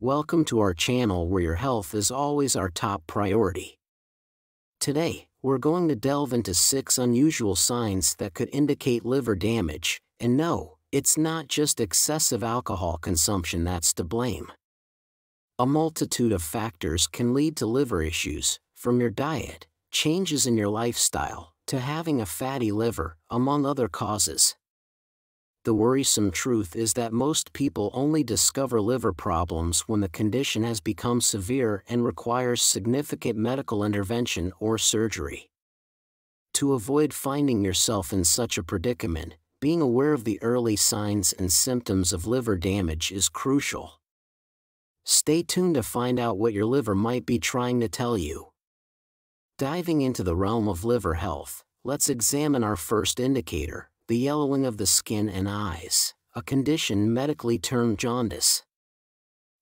Welcome to our channel where your health is always our top priority. Today, we're going to delve into 6 unusual signs that could indicate liver damage, and no, it's not just excessive alcohol consumption that's to blame. A multitude of factors can lead to liver issues, from your diet, changes in your lifestyle, to having a fatty liver, among other causes. The worrisome truth is that most people only discover liver problems when the condition has become severe and requires significant medical intervention or surgery. To avoid finding yourself in such a predicament, being aware of the early signs and symptoms of liver damage is crucial. Stay tuned to find out what your liver might be trying to tell you. Diving into the realm of liver health, let's examine our first indicator, the yellowing of the skin and eyes, a condition medically termed jaundice.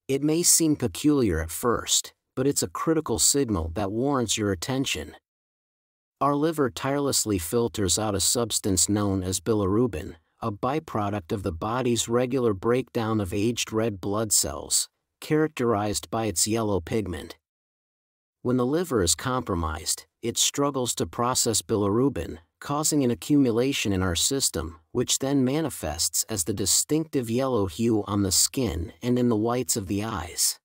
It may seem peculiar at first, but it's a critical signal that warrants your attention. Our liver tirelessly filters out a substance known as bilirubin, a byproduct of the body's regular breakdown of aged red blood cells, characterized by its yellow pigment. When the liver is compromised, it struggles to process bilirubin, causing an accumulation in our system, which then manifests as the distinctive yellow hue on the skin and in the whites of the eyes.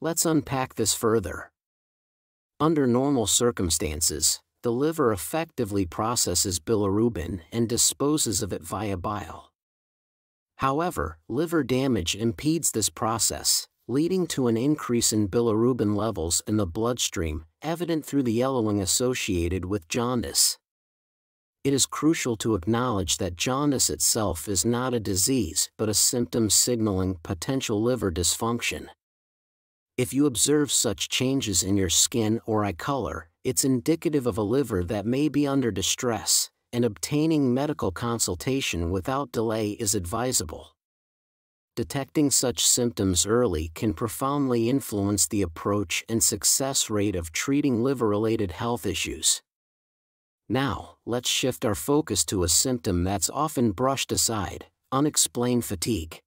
Let's unpack this further. Under normal circumstances, the liver effectively processes bilirubin and disposes of it via bile. However, liver damage impedes this process, leading to an increase in bilirubin levels in the bloodstream, evident through the yellowing associated with jaundice it is crucial to acknowledge that jaundice itself is not a disease but a symptom signaling potential liver dysfunction. If you observe such changes in your skin or eye color, it's indicative of a liver that may be under distress, and obtaining medical consultation without delay is advisable. Detecting such symptoms early can profoundly influence the approach and success rate of treating liver-related health issues. Now, let's shift our focus to a symptom that's often brushed aside unexplained fatigue.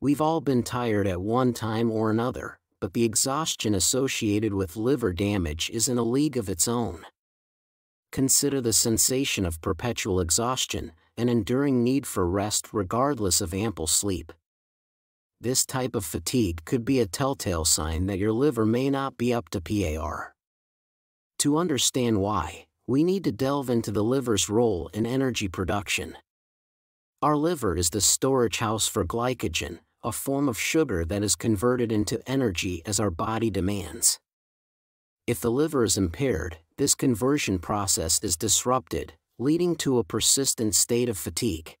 We've all been tired at one time or another, but the exhaustion associated with liver damage is in a league of its own. Consider the sensation of perpetual exhaustion, an enduring need for rest regardless of ample sleep. This type of fatigue could be a telltale sign that your liver may not be up to PAR. To understand why, we need to delve into the liver's role in energy production. Our liver is the storage house for glycogen, a form of sugar that is converted into energy as our body demands. If the liver is impaired, this conversion process is disrupted, leading to a persistent state of fatigue.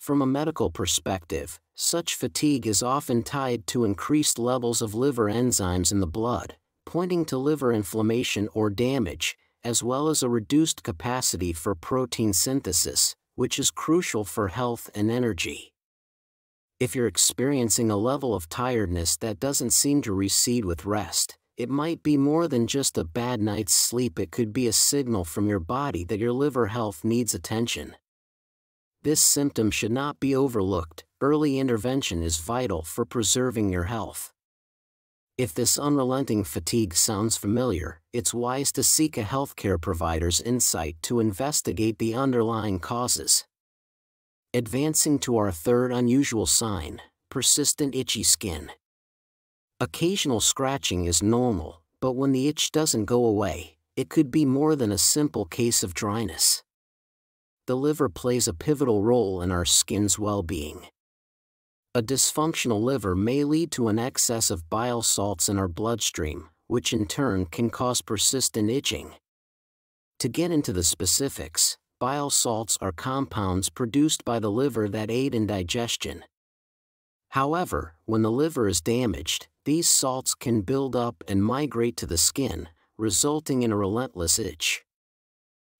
From a medical perspective, such fatigue is often tied to increased levels of liver enzymes in the blood, pointing to liver inflammation or damage, as well as a reduced capacity for protein synthesis, which is crucial for health and energy. If you're experiencing a level of tiredness that doesn't seem to recede with rest, it might be more than just a bad night's sleep it could be a signal from your body that your liver health needs attention. This symptom should not be overlooked, early intervention is vital for preserving your health. If this unrelenting fatigue sounds familiar, it's wise to seek a healthcare provider's insight to investigate the underlying causes. Advancing to our third unusual sign, persistent itchy skin. Occasional scratching is normal, but when the itch doesn't go away, it could be more than a simple case of dryness. The liver plays a pivotal role in our skin's well-being. A dysfunctional liver may lead to an excess of bile salts in our bloodstream, which in turn can cause persistent itching. To get into the specifics, bile salts are compounds produced by the liver that aid in digestion. However, when the liver is damaged, these salts can build up and migrate to the skin, resulting in a relentless itch.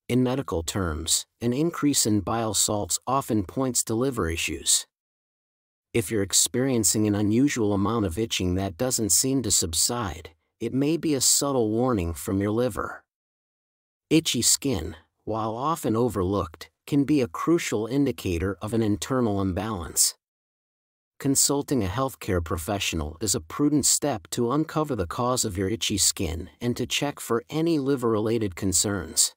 In medical terms, an increase in bile salts often points to liver issues. If you're experiencing an unusual amount of itching that doesn't seem to subside, it may be a subtle warning from your liver. Itchy skin, while often overlooked, can be a crucial indicator of an internal imbalance. consulting a healthcare professional is a prudent step to uncover the cause of your itchy skin and to check for any liver-related concerns.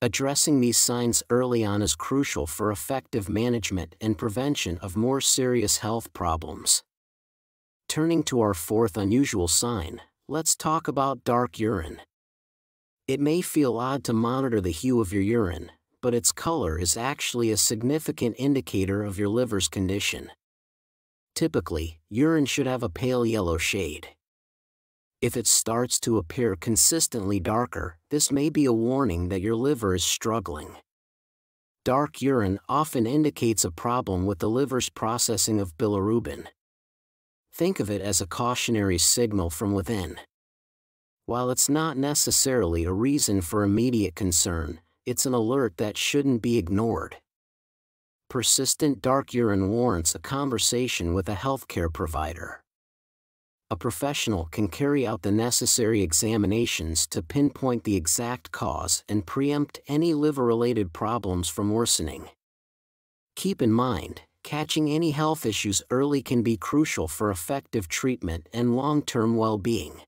Addressing these signs early on is crucial for effective management and prevention of more serious health problems. Turning to our fourth unusual sign, let's talk about dark urine. It may feel odd to monitor the hue of your urine, but its color is actually a significant indicator of your liver's condition. Typically, urine should have a pale yellow shade. If it starts to appear consistently darker, this may be a warning that your liver is struggling. Dark urine often indicates a problem with the liver's processing of bilirubin. Think of it as a cautionary signal from within. While it's not necessarily a reason for immediate concern, it's an alert that shouldn't be ignored persistent dark urine warrants a conversation with a healthcare provider. A professional can carry out the necessary examinations to pinpoint the exact cause and preempt any liver-related problems from worsening. Keep in mind, catching any health issues early can be crucial for effective treatment and long-term well-being.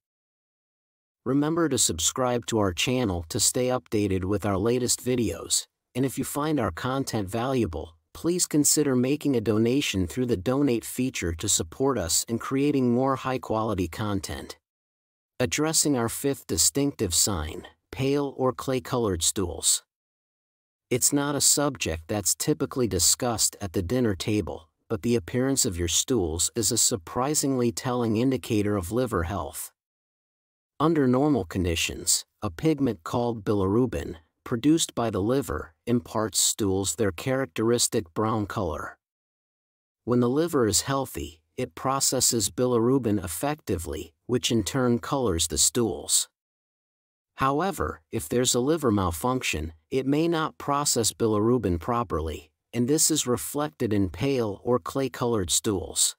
Remember to subscribe to our channel to stay updated with our latest videos, and if you find our content valuable, please consider making a donation through the donate feature to support us in creating more high-quality content. Addressing our fifth distinctive sign, pale or clay-colored stools. It's not a subject that's typically discussed at the dinner table, but the appearance of your stools is a surprisingly telling indicator of liver health. Under normal conditions, a pigment called bilirubin, produced by the liver, imparts stools their characteristic brown color. When the liver is healthy, it processes bilirubin effectively, which in turn colors the stools. However, if there's a liver malfunction, it may not process bilirubin properly, and this is reflected in pale or clay-colored stools.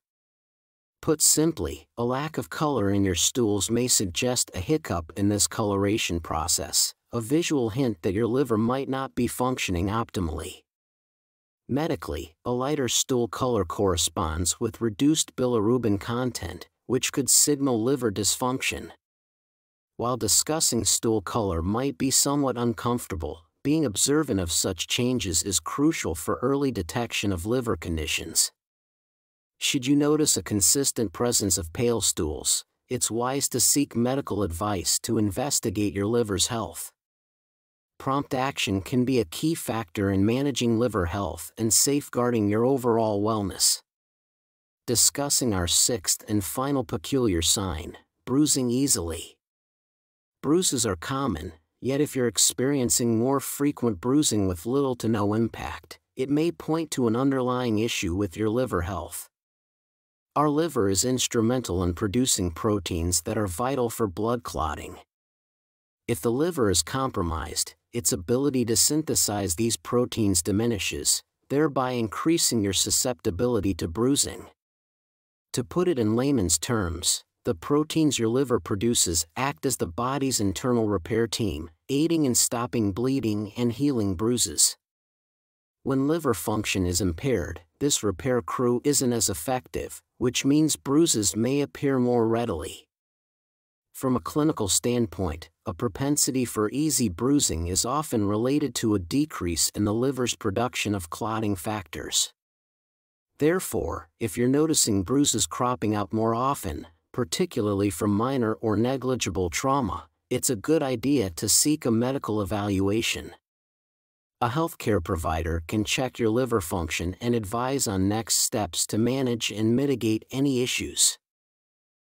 Put simply, a lack of color in your stools may suggest a hiccup in this coloration process a visual hint that your liver might not be functioning optimally. Medically, a lighter stool color corresponds with reduced bilirubin content, which could signal liver dysfunction. While discussing stool color might be somewhat uncomfortable, being observant of such changes is crucial for early detection of liver conditions. Should you notice a consistent presence of pale stools, it's wise to seek medical advice to investigate your liver's health prompt action can be a key factor in managing liver health and safeguarding your overall wellness. Discussing our sixth and final peculiar sign, bruising easily. Bruises are common, yet if you're experiencing more frequent bruising with little to no impact, it may point to an underlying issue with your liver health. Our liver is instrumental in producing proteins that are vital for blood clotting. If the liver is compromised, its ability to synthesize these proteins diminishes, thereby increasing your susceptibility to bruising. To put it in layman's terms, the proteins your liver produces act as the body's internal repair team, aiding in stopping bleeding and healing bruises. When liver function is impaired, this repair crew isn't as effective, which means bruises may appear more readily. From a clinical standpoint, a propensity for easy bruising is often related to a decrease in the liver's production of clotting factors. Therefore, if you're noticing bruises cropping up more often, particularly from minor or negligible trauma, it's a good idea to seek a medical evaluation. A healthcare provider can check your liver function and advise on next steps to manage and mitigate any issues.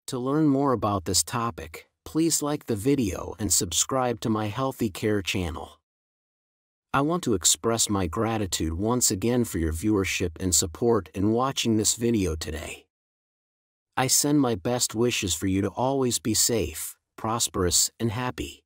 To learn more about this topic, please like the video and subscribe to my Healthy Care channel. I want to express my gratitude once again for your viewership and support in watching this video today. I send my best wishes for you to always be safe, prosperous, and happy.